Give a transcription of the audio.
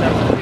guys.